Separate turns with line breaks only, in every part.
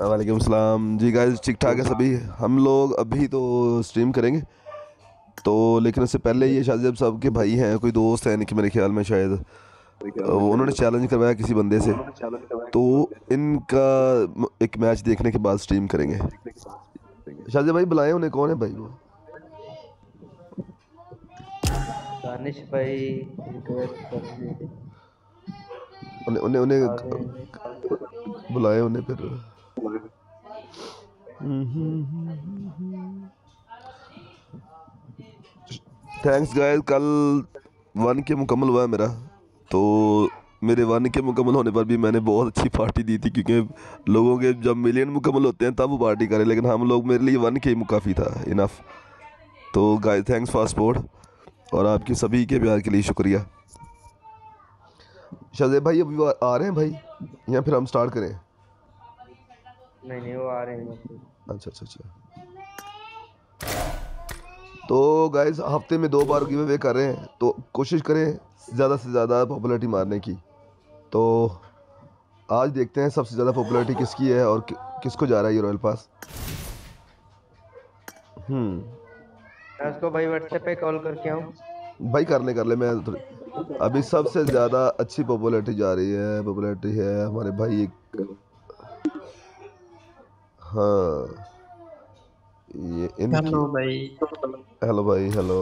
वालेकुम सलाम। जी गाइस ठीक ठाक है सभी? हम लोग अभी तो स्ट्रीम करेंगे। तो लेकिन उससे पहले ये शाहजेब साहब के भाई हैं कोई दोस्त हैं इनके मेरे ख्याल में शायद उन्होंने चैलेंज करवाया किसी बंदे से। तो इनका एक मैच देखने के बाद स्ट्रीम करेंगे। शाहजेब भाई बुलाए उन्हें। कौन है भाई वो?
दानिश भाई
उन्हें उन्हें बुलाए उन्हें फिर। थैंक्स गाइस कल वन के मुकम्मल हुआ है मेरा। तो मेरे वन के मुकम्मल होने पर भी मैंने बहुत अच्छी पार्टी दी थी, क्योंकि लोगों के जब मिलियन मुकम्मल होते हैं, तब वो पार्टी करें। लेकिन हम लोग मेरे लिए वन के ही काफ़ी था। इनफ तो गाइस थैंक्स फॉर सपोर्ट और आपकी सभी के प्यार के लिए शुक्रिया। शाहजेब भाई अभी आ रहे हैं भाई? या फिर हम स्टार्ट करें?
नहीं नहीं वो आ रहे हैं
अच्छा अच्छा अच्छा। तो गाइस हफ़्ते में दो बार गिव अवे कर रहे हैं तो कोशिश करें ज़्यादा से ज़्यादा पॉपुलैरिटी मारने की। तो आज देखते हैं सबसे ज़्यादा पॉपुलैरिटी किसकी है और कि, किसको जा रहा है ये रॉयल पास
हम्म। उसको भाई व्हाट्सएप पे कॉल करके आऊँ।
भाई कर ले कर ले मैं अभी सबसे ज़्यादा अच्छी पॉपुलरिटी जा रही है पॉपुलरिटी है हमारे भाई एक हाँ।
ये हेलो भाई।
हेलो भाई हेलो।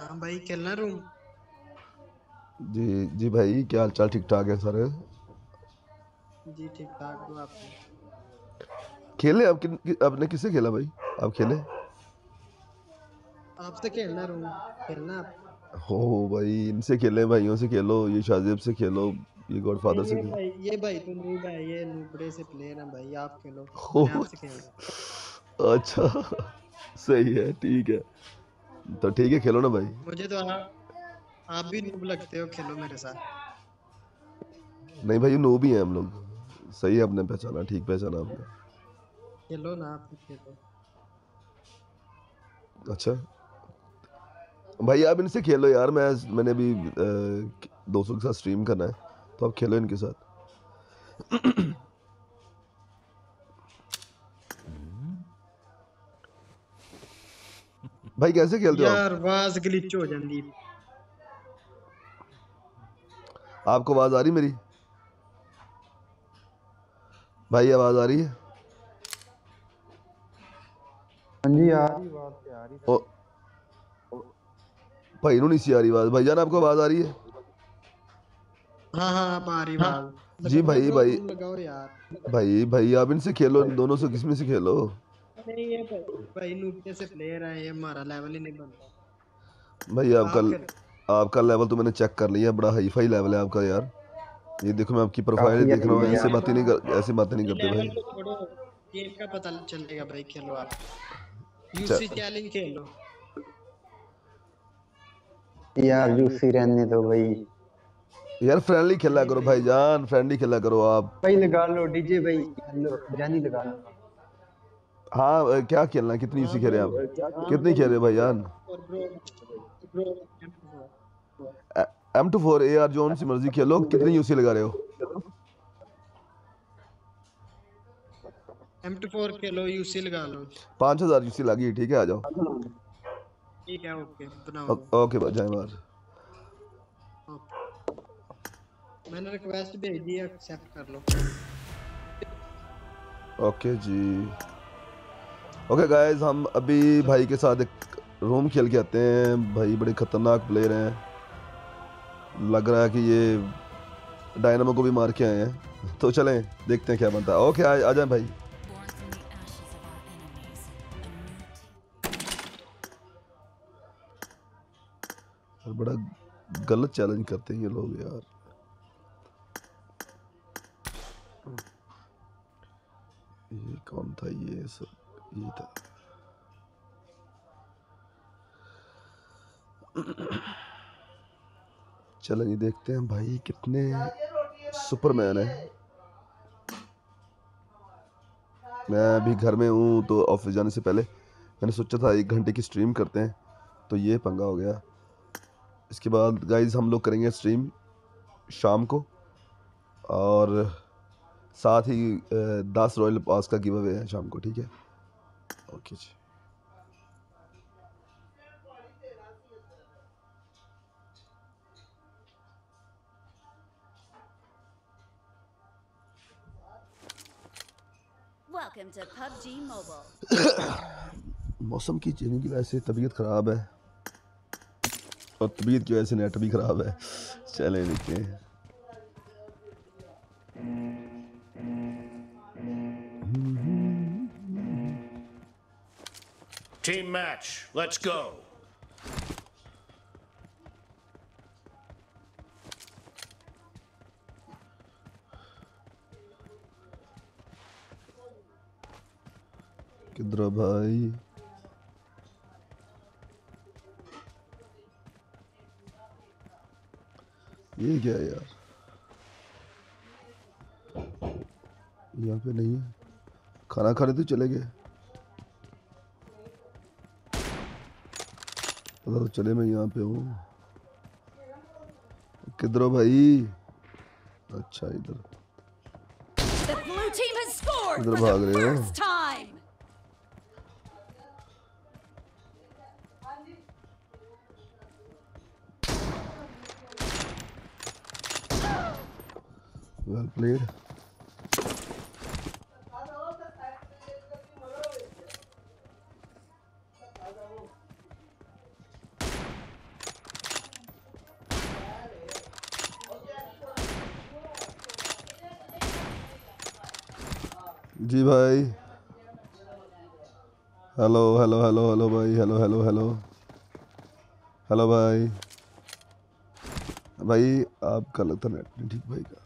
हाँ भाई खेलना रूम
जी जी भाई क्या हाल चाल ठीक ठाक है सर?
जी ठीक ठाक हूँ आप
खेले? आप किन कि, आपने किससे खेला भाई? आप खेले?
आपसे खेलना रूम खेलना आप?
हो भाई इनसे खेले भाइयों से खेलो ये शाहजेब से खेलो। ये गॉडफादर से
खेलो भाई ये भाई तो नूब है ये नूबड़े से प्लेयर है भाई आप खेलो
अच्छा सही है ठीक है। तो ठीक है खेलो ना भाई।
मुझे तो आप आप भी नूब लगते हो खेलो मेरे साथ।
नहीं भाई नूब ही हैं हम लोग। सही है आपने पहचाना ठीक पहचाना आपने
खेलो ना आप खेलो।
अच्छा। भाई आप इनसे खेलो यार मैं मैंने अभी दोस्तों के साथ स्ट्रीम करना है। तो आप खेलो इनके साथ। भाई कैसे खेलते हो
यार आवाज़ ग्लिच हो जाती
आपको आवाज़ आ रही मेरी? भाई आवाज़ आ रही है?
हाँ जी आ रही आवाज़ आ रही
भाई नहीं सी आ रही आवाज़। भाईजान आपको आवाज़ आ रही है?
हाँ हाँ आ रही आवाज़
जी भाई भाई।
यार।
भाई भाई आप इनसे खेलो इन दोनों से किसमें से खेलो?
नहीं ये भाई नूबते से प्लेयर है ये हमारा लेवल ही नहीं बनता।
भाई आपका आपका लेवल तो मैंने चेक कर लिया बड़ा हाई फाई लेवल है आपका यार। ये देखो मैं आपकी प्रोफ़ाइल देख रहा हूँ ऐसे बातें नहीं कर ऐसे बातें नहीं करते भाई।
गेम का पता चलेगा भाई खेलो आप यूसी चैलेंज खेलो?
यार यूसी रहने दो भाई।
यार फ्रेंडली खेला करो भाई जान फ्रेंडली खेला करो आप।
भाई लगा लो डीजे भाई हेलो जानी लगा लो।
हाँ क्या खेलना कितनी यूसी खेल रहे आप? कितनी खेल रहे भाई जान M two four A R zone सी मर्ज़ी खेलो। कितनी यूसी लगा रहे हो?
एम टू फोर खेलो यूसी लगा लो।
पाँच हज़ार यूसी लगी ठीक है आ जाओ।
ठीक है ओके
ओके भाई जय मार
मैंने रिक्वेस्ट भेज दी एक्सेप्ट कर लो।
ओके जी। ओके गाइस हम अभी भाई के साथ एक रूम खेल के आते हैं। भाई बड़े खतरनाक प्लेयर हैं। लग रहा है कि ये डायनामो को भी मार के आए हैं। तो चलें देखते हैं क्या बनता है। ओके आ, आ जाए भाई। बड़ा गलत चैलेंज करते हैं ये लोग यार। ये कौन था ये सब ये था चलो ये देखते हैं भाई कितने सुपरमैन है मैं अभी घर में हूँ तो ऑफ़िस जाने से पहले मैंने सोचा था एक घंटे की स्ट्रीम करते हैं तो ये पंगा हो गया। इसके बाद गाइज़ हम लोग करेंगे स्ट्रीम शाम को, और साथ ही दस रॉयल पास का गिव अवे है शाम को ठीक है? ओके जी. मौसम की चेंजिंग की वजह से तबीयत ख़राब है। और तबीयत की वजह से नेट भी ख़राब है। चले देखते हैं।
Team match, let's go.
किधर भाई? ये क्या यार? यहाँ पे नहीं है। खाना खाने तो चले गए। तो चले मैं यहाँ पे हूँ। किधर भाई? अच्छा इधर। इधर भाग रहे हो। well played जी भाई। हेलो हेलो हेलो हेलो भाई हेलो हेलो हेलो हेलो भाई। भाई आपका लगता नेट नहीं ठीक भाई का?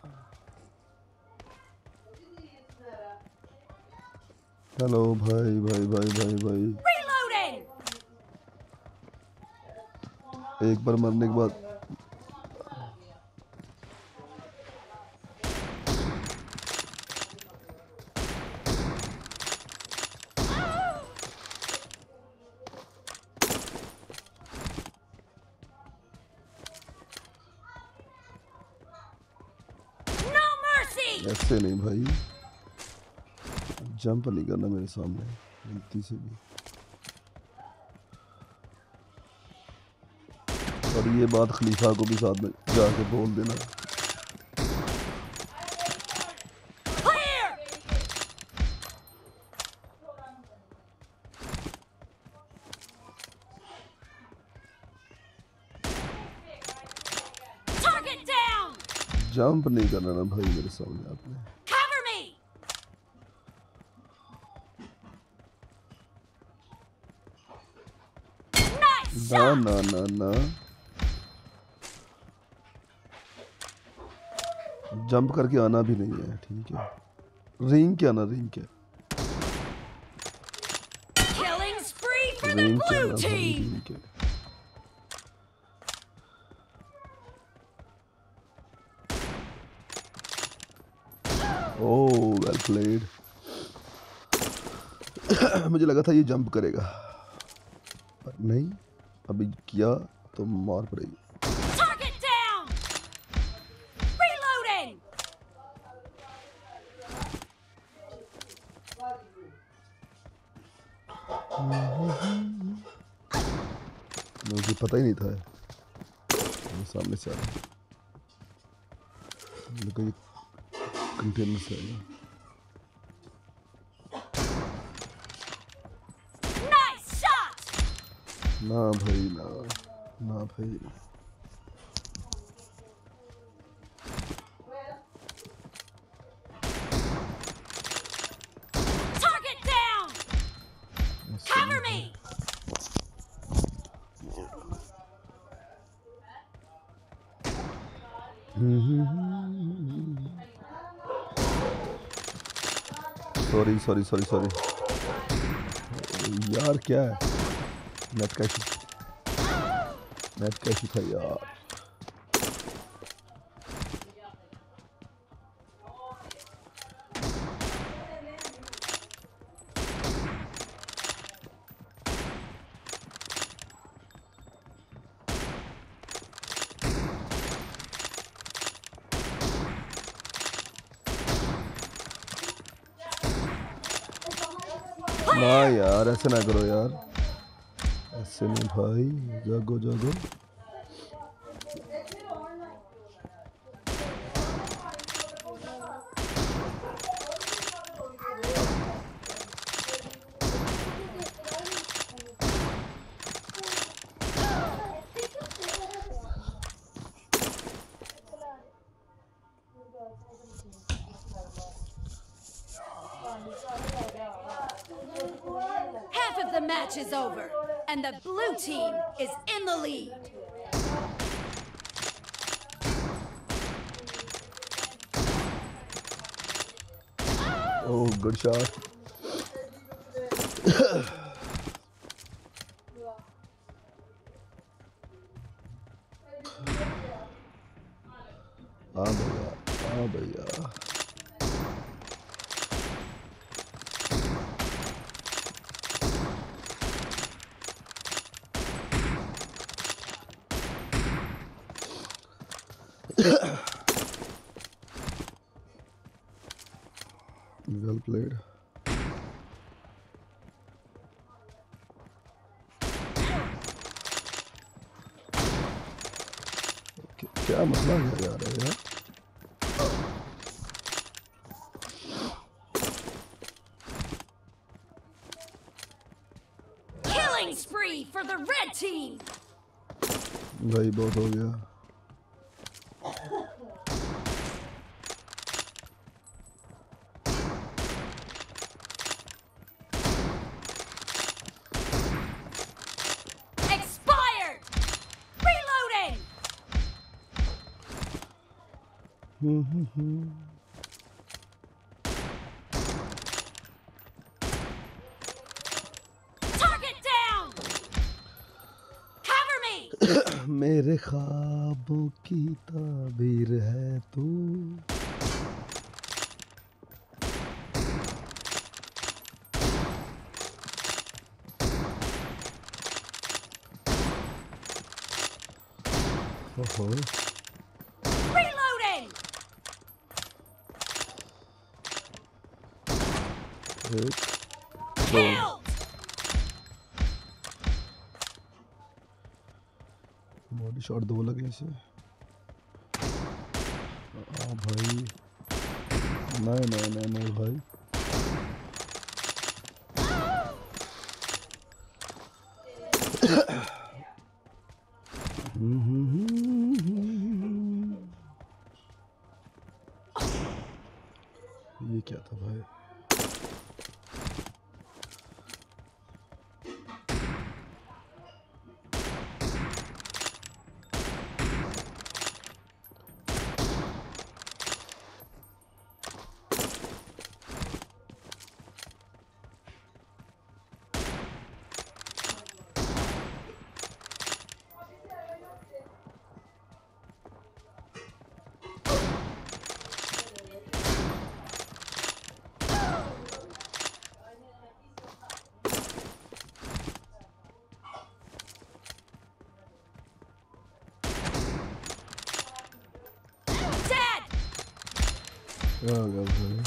हेलो भाई भाई भाई भाई भाई।
Reloading.
एक बार मरने के बाद ऐसे नहीं भाई। जंप नहीं करना मेरे सामने, गलती से भी। और ये बात खलीफा को भी साथ में जाके बोल देना। जंप नहीं करना ना भाई मेरे सामने आपने। ना ना ना ना। जंप करके आना भी नहीं है ठीक है। रिंग क्या ना रिंग क्या रिंग क्या ओह वेल प्लेड मुझे लगा था ये जंप करेगा। पर नहीं अभी किया तो मार पड़ेगी. मुझे पता ही नहीं था। सामने से आ रहा मेरे को ये कंटेनर से आया
Nice shot.
ना भाई ना ना भाई
Target down.
ऐसे
Cover
नहीं।
me.
Sorry sorry sorry sorry यार क्या है? नेट कैसी? नेट का था यार? ना यार ऐसे ना करो यार। ऐसे नहीं भाई जागो जागो।
match is over, and the blue team is in the lead.
Oh, good shot. oh my. Oh. well played क्या- क्या मसला क्या जा रहा है यार
Killing spree for the red team.
भाई बहुत हो गया मेरे ख्वाबों की ताबीर है तू। ओहो। एक
Killed.
बॉडी शॉट दो लगे इसे। हाँ भाई। नहीं नहीं नहीं नहीं, भाई। ये क्या था भाई? क्या हो गया भाई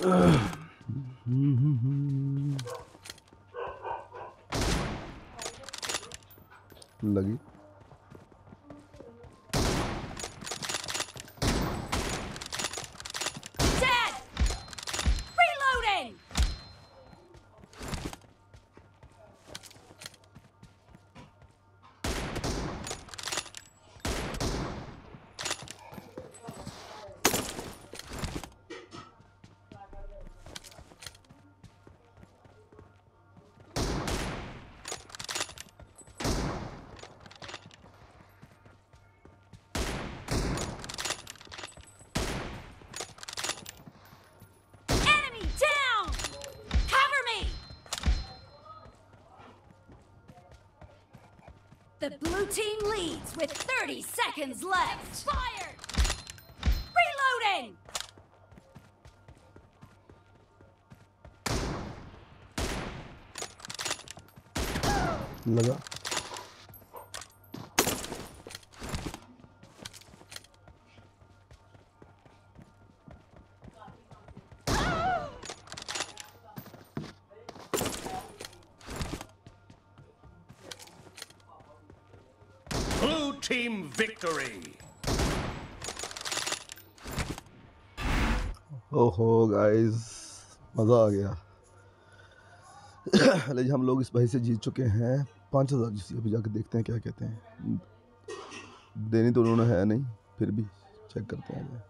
Expired.
लगी।
The blue team leads with 30 seconds left. Fire! Reloading!
लगा
victory.
ओहो गाइस मज़ा आ गया। लेकिन हम लोग इस भाई से जीत चुके हैं। पाँच हज़ार जिससे अभी जाके देखते हैं क्या कहते हैं। देनी तो उन्होंने है नहीं, फिर भी चेक करते हैं।